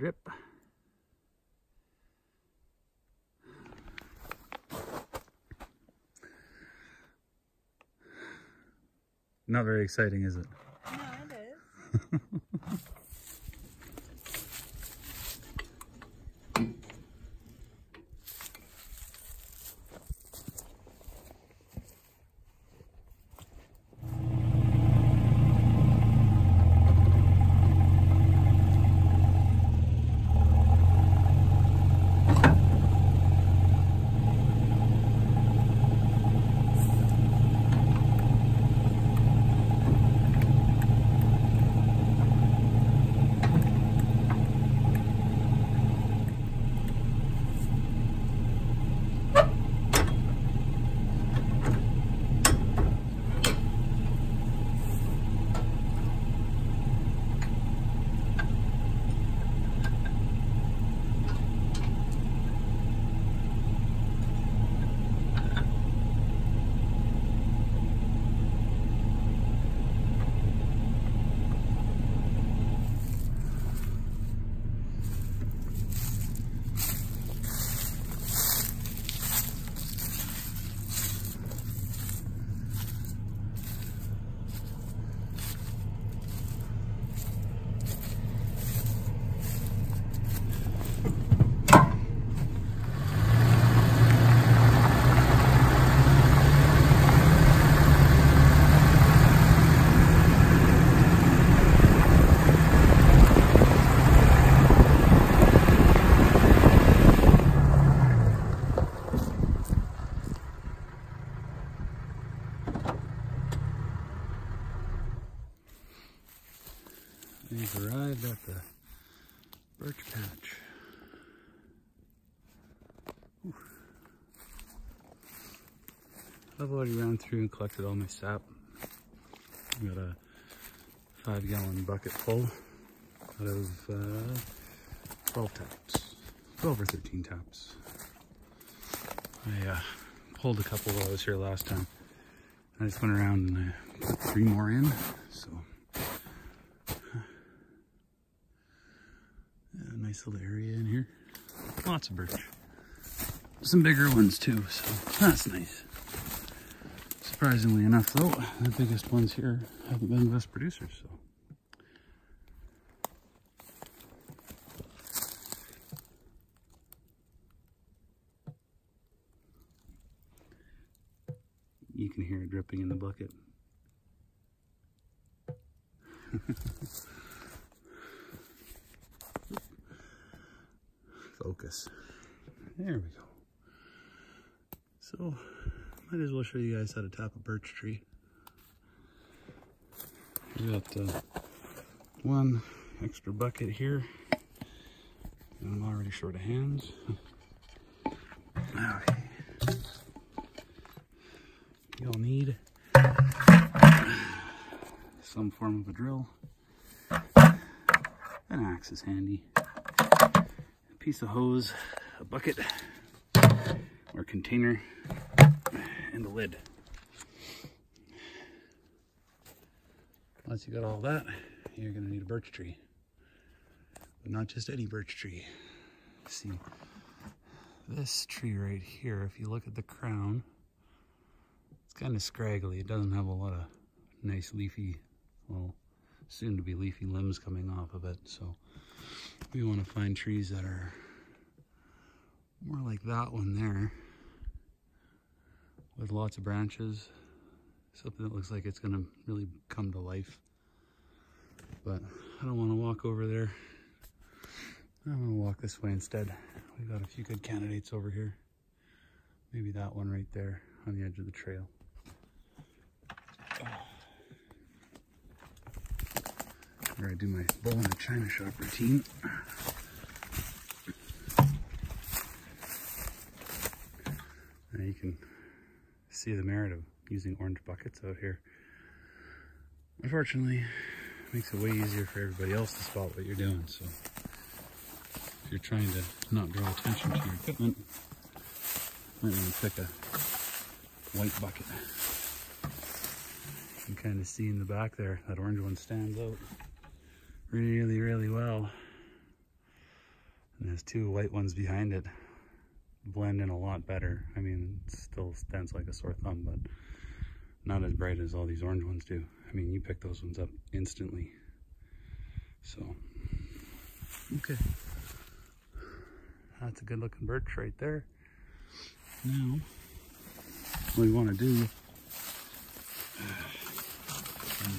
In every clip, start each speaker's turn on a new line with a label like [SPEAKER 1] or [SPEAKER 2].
[SPEAKER 1] drip. Not very exciting, is it?
[SPEAKER 2] No, it is.
[SPEAKER 1] I've already ran through and collected all my sap. I got a five gallon bucket full out of uh, 12 taps, 12 or 13 taps. I uh, pulled a couple while I was here last time. I just went around and I put three more in, so Yeah, nice little area in here. Lots of birch. Some bigger ones too, so that's nice. Surprisingly enough though, the biggest ones here haven't been the best producers, so. You can hear it dripping in the bucket. focus. There we go. So, might as well show you guys how to tap a birch tree. We got uh, one extra bucket here. I'm already short of hands. You'll need some form of a drill. An axe is handy A piece of hose, a bucket or container, and a lid. Once you got all that, you're gonna need a birch tree. But not just any birch tree. See, this tree right here, if you look at the crown, it's kind of scraggly. It doesn't have a lot of nice leafy, well, soon to be leafy limbs coming off of it. So we want to find trees that are more like that one there with lots of branches. Something that looks like it's to really come to life. But I don't want to walk over there. I'm to walk this way instead. We've got a few good candidates over here. Maybe that one right there on the edge of the trail. Where I do my bowl in the china shop routine. Now you can see the merit of using orange buckets out here. Unfortunately, it makes it way easier for everybody else to spot what you're doing. So if you're trying to not draw attention to your equipment, might want to pick a white bucket. You can kind of see in the back there, that orange one stands out really, really well. And there's two white ones behind it. Blend in a lot better. I mean, it still stands like a sore thumb, but not as bright as all these orange ones do. I mean, you pick those ones up instantly. So, okay. That's a good looking birch right there. Now, what we want to do,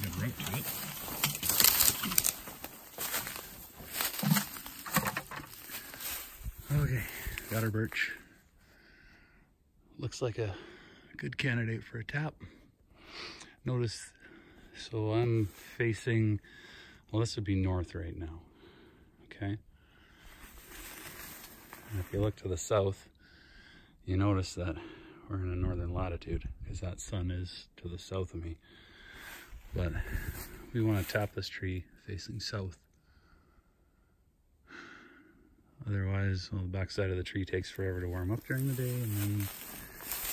[SPEAKER 1] get right to it. Our birch. Looks like a good candidate for a tap. Notice, so I'm facing, well, this would be north right now, okay? And if you look to the south, you notice that we're in a northern latitude because that sun is to the south of me. But we want to tap this tree facing south. Otherwise, well, the backside of the tree takes forever to warm up during the day and then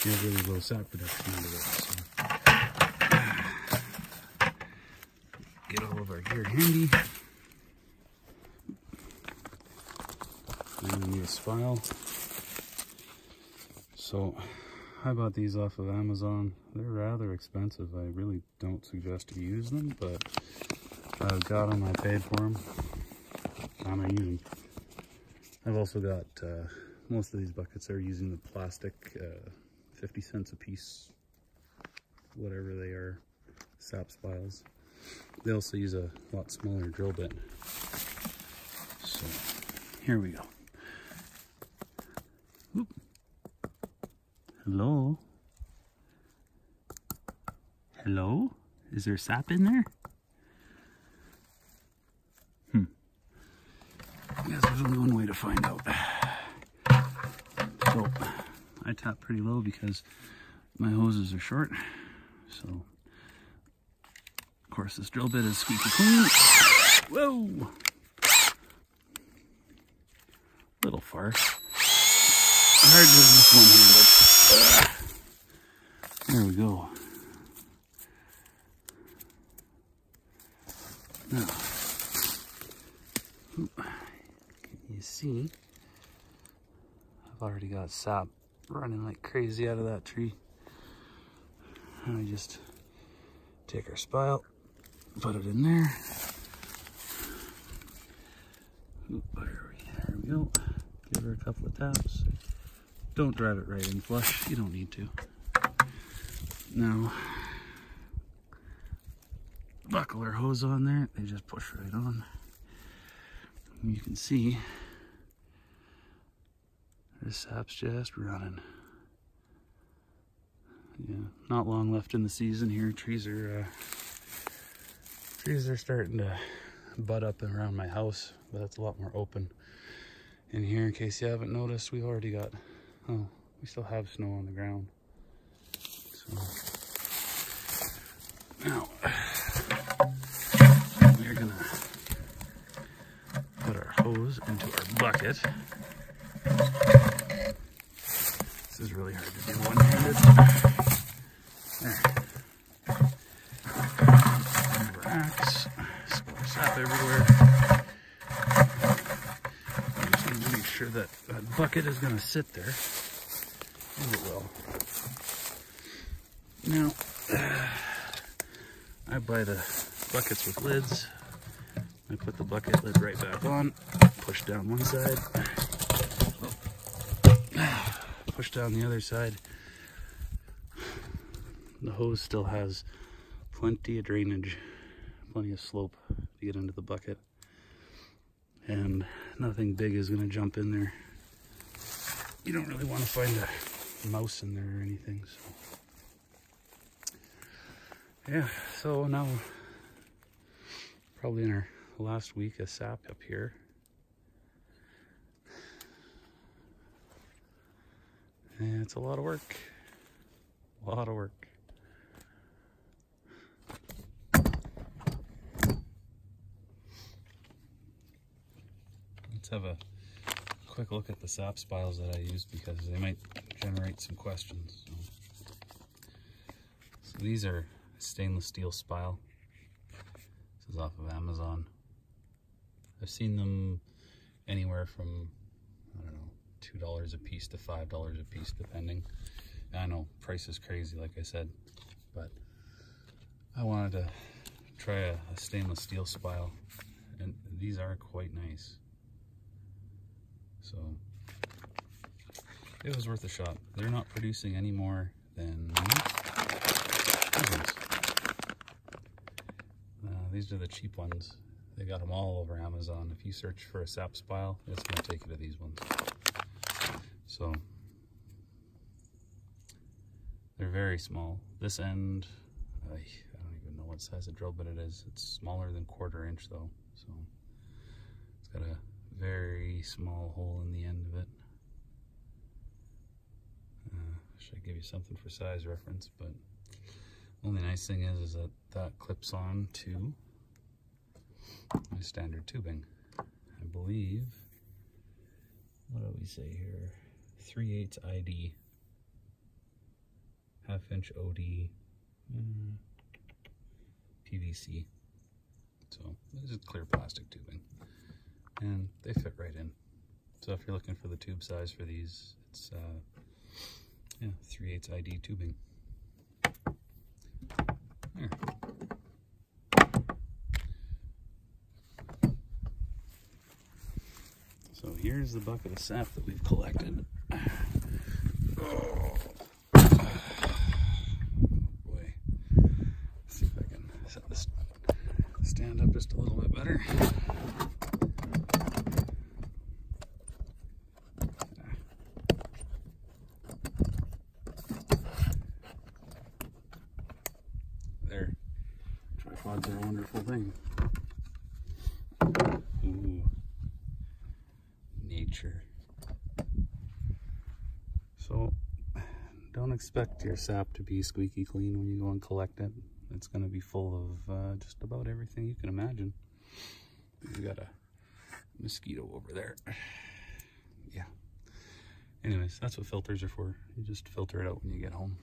[SPEAKER 1] you have really low sap production out of it. So get all of our gear handy. And need a spile. So I bought these off of Amazon. They're rather expensive. I really don't suggest you use them, but I've got them, I paid for them. I'm gonna use them. I've also got, uh, most of these buckets are using the plastic, uh, 50 cents a piece, whatever they are, sap spiles. They also use a lot smaller drill bit. So, here we go. Oop. Hello? Hello? Is there sap in there? Guess there's only one way to find out. So, I tap pretty low because my hoses are short. So, of course, this drill bit is squeaky clean. Whoa! Little far. Hard doing this one-handed. Uh, there we go. Now, you see, I've already got sap running like crazy out of that tree. And I just take our spile, put it in there. We, there we go. Give her a couple of taps. Don't drive it right in flush. You don't need to. Now, buckle our hose on there. They just push right on. You can see this sap's just running. Yeah, not long left in the season here. Trees are uh, trees are starting to bud up around my house, but that's a lot more open. In here, in case you haven't noticed, we've already got oh, we still have snow on the ground. So now we're gonna put our hose into bucket. This is really hard to do one-handed. There. Relax. Sap everywhere. I just need to make sure that that bucket is going to sit there. And it will. Now, I buy the buckets with lids. I put the bucket lid right back on, push down one side, push down the other side. The hose still has plenty of drainage, plenty of slope to get into the bucket. And nothing big is gonna jump in there. You don't really wanna find a mouse in there or anything, so. Yeah, so now probably in our last week of sap up here. It's a lot of work. A lot of work. Let's have a quick look at the sap spiles that I used because they might generate some questions. So, so these are stainless steel spile. This is off of Amazon. I've seen them anywhere from I don't know, two dollars a piece to five dollars a piece, depending. I know price is crazy, like I said, but I wanted to try a, a stainless steel spile, and these are quite nice. So it was worth a shot. They're not producing any more than these. Uh, these are the cheap ones. They got them all over Amazon. If you search for a sap spile, it's going to take you to these ones. So they're very small. This end, I, I don't even know what size of drill bit it is. It's smaller than quarter inch though. So it's got a very small hole in the end of it. Uh, should I give you something for size reference, but only nice thing is, is that that clips on to my standard tubing. I believe, what do we say here? 3 8 ID, half inch OD, mm, PVC. So this is clear plastic tubing and they fit right in. So if you're looking for the tube size for these, it's uh, yeah, 3 8 ID tubing. There. So here's the bucket of sap that we've collected. Boy. Let's see if I can set this stand up just a little bit better. There. Tripods are a wonderful thing. Ooh. Nature. So, don't expect your sap to be squeaky clean when you go and collect it. It's going to be full of uh, just about everything you can imagine. We got a mosquito over there. Yeah. Anyways, that's what filters are for. You just filter it out when you get home.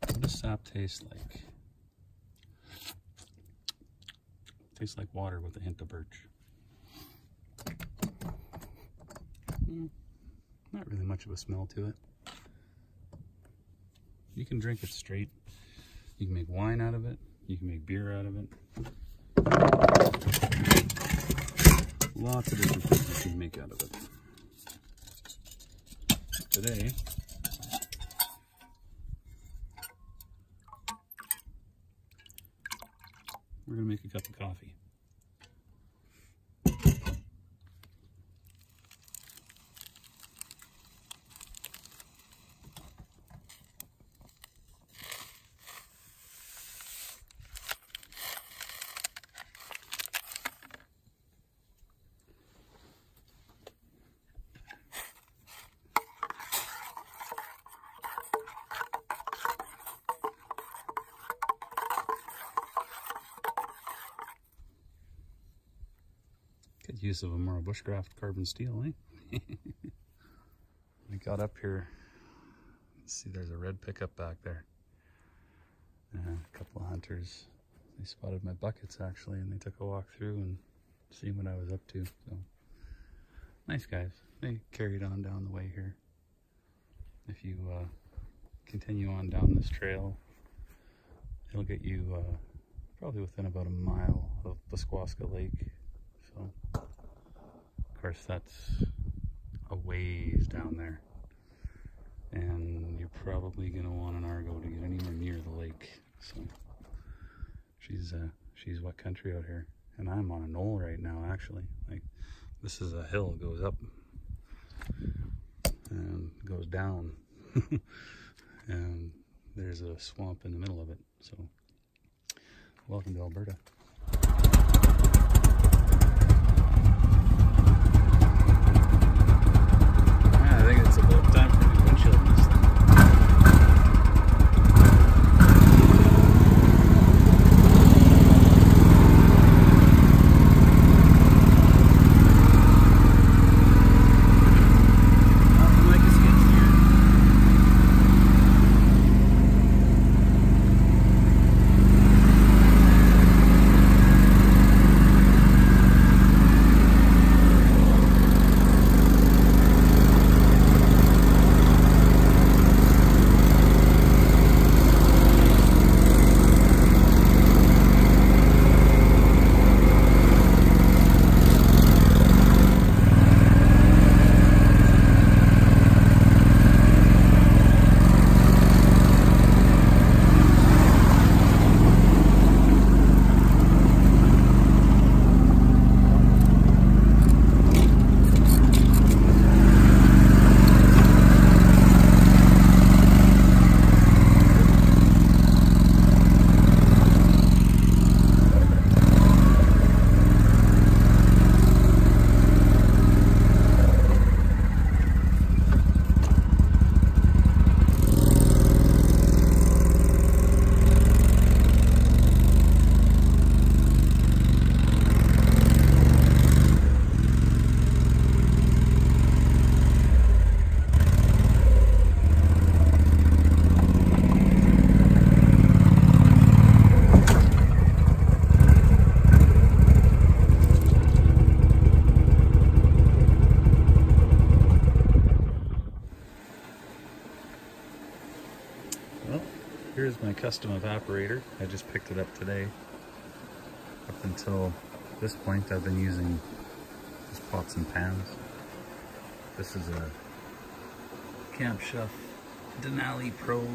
[SPEAKER 1] What does sap taste like? Tastes like water with a hint of birch. Mm, not really much of a smell to it. You can drink it straight. You can make wine out of it. You can make beer out of it. Lots of different things you can make out of it. Today, we're gonna make a cup of coffee. Good use of a more bushcraft carbon steel, eh? I got up here. See, there's a red pickup back there. Uh, a couple of hunters. They spotted my buckets actually, and they took a walk through and seen what I was up to. So nice guys. They carried on down the way here. If you uh, continue on down this trail, it'll get you uh, probably within about a mile of Puskwaska Lake. So, of course, that's a ways down there. And you're probably going to want an Argo to get anywhere near the lake. So, she's, uh, she's what country out here? And I'm on a knoll right now, actually. Like, this is a hill, goes up and goes down. and there's a swamp in the middle of it. So, welcome to Alberta. Custom evaporator. I just picked it up today. Up until this point, I've been using just pots and pans. This is a Camp Chef Denali Pro.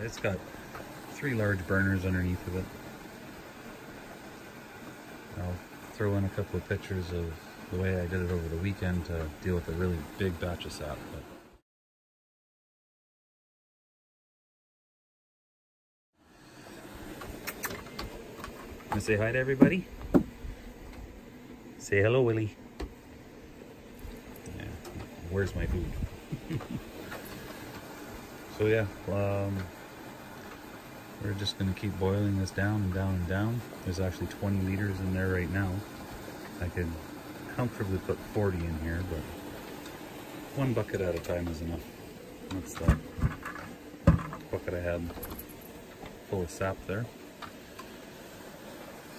[SPEAKER 1] It's got three large burners underneath of it. I'll throw in a couple of pictures of the way I did it over the weekend to deal with a really big batch of sap. But Say hi to everybody? Say hello, Willie. Yeah. Where's my food? so yeah, um, we're just gonna keep boiling this down and down and down. There's actually 20 liters in there right now. I could comfortably put 40 in here, but one bucket at a time is enough. That's the bucket I had full of sap there.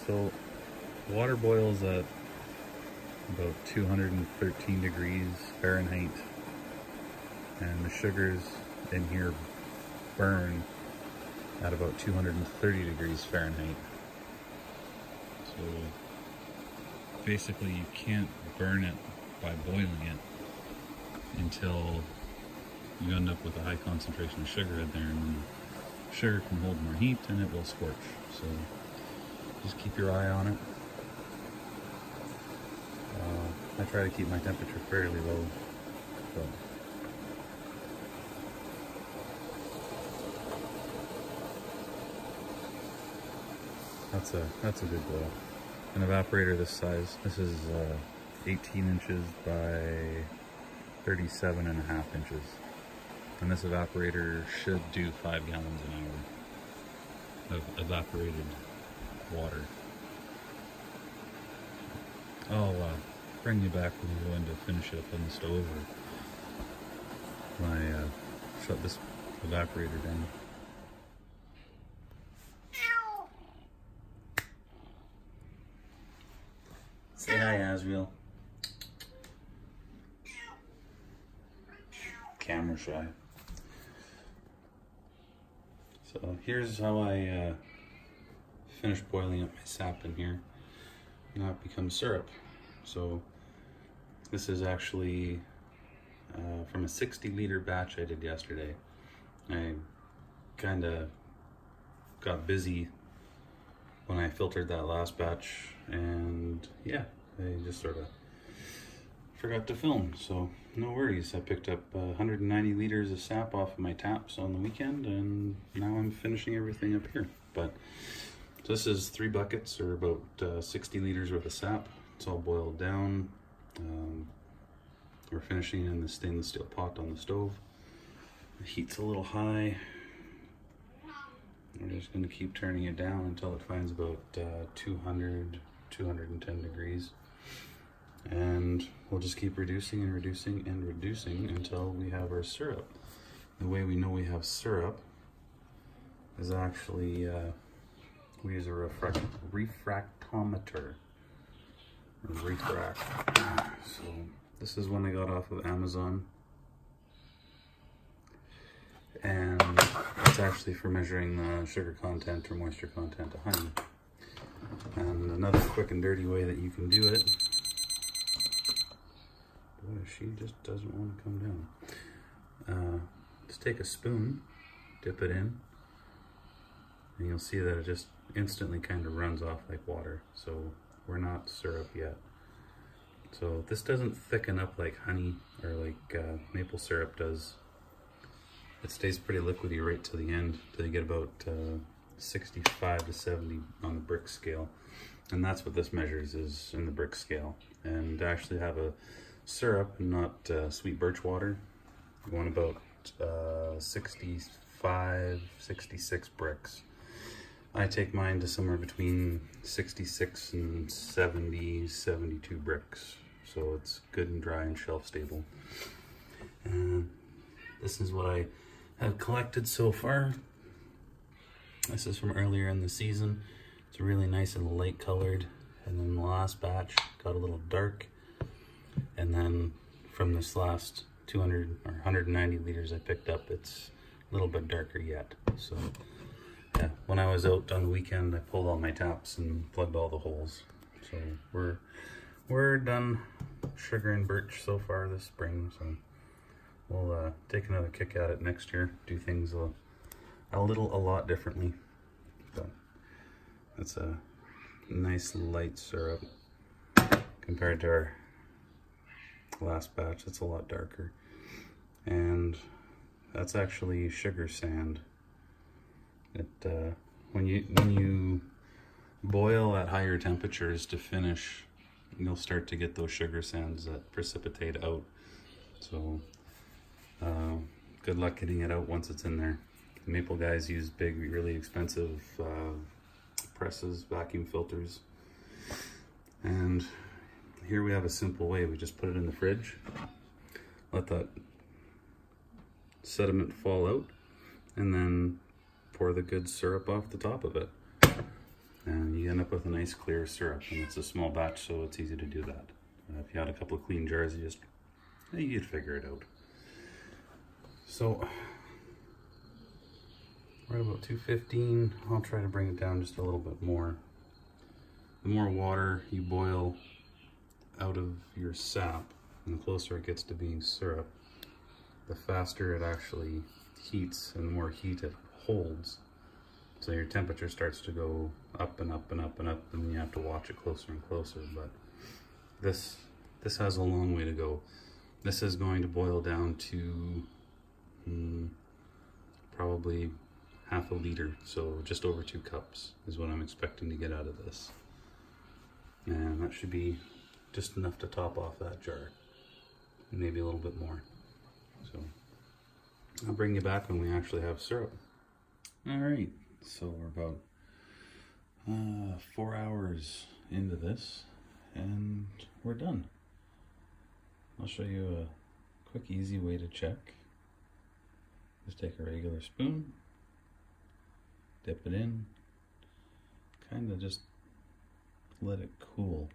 [SPEAKER 1] So water boils at about 213 degrees Fahrenheit and the sugars in here burn at about 230 degrees Fahrenheit. So basically you can't burn it by boiling it until you end up with a high concentration of sugar in there and the sugar can hold more heat and it will scorch. So just keep your eye on it. Uh, I try to keep my temperature fairly low. That's a that's a good boil. An evaporator this size. This is uh, 18 inches by 37 and a half inches. And this evaporator should do five gallons an hour of evaporated water. I'll uh, bring you back when we go in to finish it up on the stove or when I uh, shut this evaporator down. Say hi, Asriel. Camera shy. So here's how I uh, finish boiling up my sap in here. Now it becomes syrup. So this is actually uh, from a 60 liter batch I did yesterday. I kind of got busy when I filtered that last batch and yeah, I just sort of forgot to film. So no worries. I picked up uh, 190 liters of sap off of my taps on the weekend and now I'm finishing everything up here. But this is three buckets or about uh, 60 liters worth of sap. It's all boiled down. Um, we're finishing in the stainless steel pot on the stove. The heat's a little high. We're just going to keep turning it down until it finds about uh, 200, 210 degrees. And we'll just keep reducing and reducing and reducing until we have our syrup. The way we know we have syrup is actually uh, we use a refract refractometer. Refract. So this is one I got off of Amazon. And it's actually for measuring the sugar content or moisture content of honey. And another quick and dirty way that you can do it. Boy, she just doesn't want to come down. Uh, just take a spoon, dip it in, and you'll see that it just instantly kind of runs off like water. So we're not syrup yet. So this doesn't thicken up like honey or like uh, maple syrup does. It stays pretty liquidy right to the end till you get about uh, 65 to 70 on the Brix scale. And that's what this measures is in the Brix scale. And to actually have a syrup and not uh, sweet birch water, you want about uh, 65, 66 Brix. I take mine to somewhere between 66 and 70, 72 Brix. So it's good and dry and shelf stable. This is what I have collected so far. This is from earlier in the season. It's really nice and light colored. And then the last batch got a little dark. And then from this last 200 or 190 liters I picked up, it's a little bit darker yet. So Yeah, when I was out on the weekend, I pulled all my taps and plugged all the holes. So we're we're done sugaring birch so far this spring. So we'll uh, take another kick at it next year. Do things a, a little, a lot differently. But that's a nice light syrup compared to our last batch. It's a lot darker, and that's actually sugar sand. It uh, when you when you boil at higher temperatures to finish, you'll start to get those sugar sands that precipitate out. So uh, good luck getting it out once it's in there. Maple guys use big, really expensive uh, presses, vacuum filters, and here we have a simple way. We just put it in the fridge, let that sediment fall out, and then pour the good syrup off the top of it. And you end up with a nice clear syrup, and it's a small batch, so it's easy to do that. Uh, if you had a couple of clean jars, you just, you'd figure it out. So, right about 215, I'll try to bring it down just a little bit more. The more water you boil out of your sap, and the closer it gets to being syrup, the faster it actually heats and the more heat it holds. So your temperature starts to go up and up and up and up and you have to watch it closer and closer. But this this has a long way to go. This is going to boil down to hmm, probably half a liter, so just over two cups is what I'm expecting to get out of this. And that should be just enough to top off that jar, maybe a little bit more. So I'll bring you back when we actually have syrup. All right, so we're about uh, four hours into this and we're done. I'll show you a quick, easy way to check. Just take a regular spoon, dip it in, kind of just let it cool.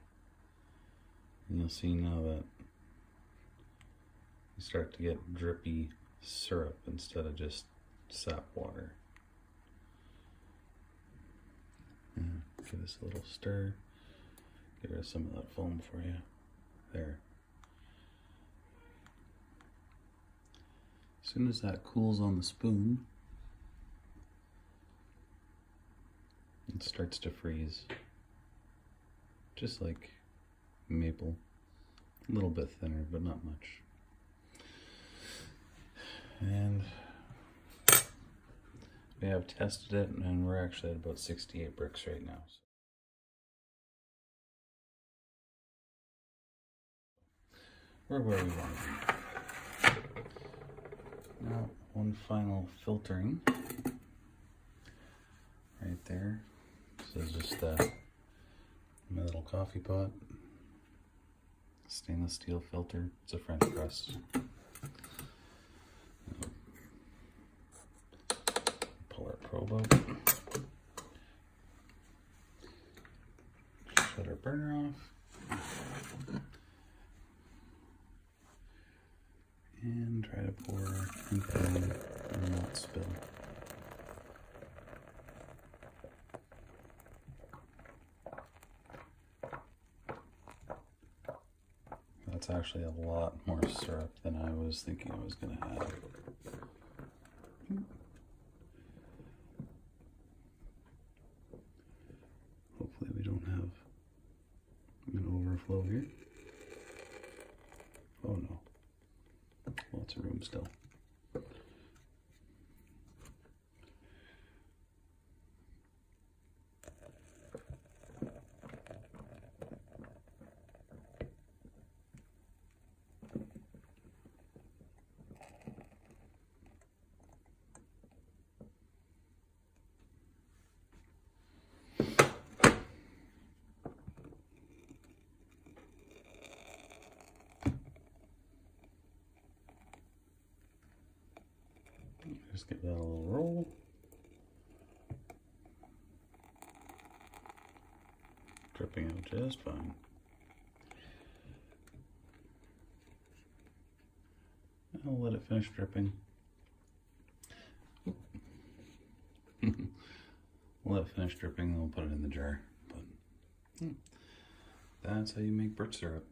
[SPEAKER 1] And you'll see now that you start to get drippy syrup instead of just sap water. And give this a little stir. Get rid of some of that foam for you. There. As soon as that cools on the spoon, it starts to freeze. Just like maple. A little bit thinner, but not much. And we have tested it, and we're actually at about 68 Brix right now. We're where we want to be. Now, one final filtering right there. This is just uh, my little coffee pot. Stainless steel filter. It's a French press. Pull our probe out. Shut our burner off. And try to pour clean and not spill. That's actually a lot more syrup than I was thinking I was going to have. Hopefully we don't have overflow here. Oh no. Lots of room still. Just give that a little roll. Dripping out just fine. I'll let it finish dripping. let it finish dripping, and we'll put it in the jar. But hmm, that's how you make birch syrup.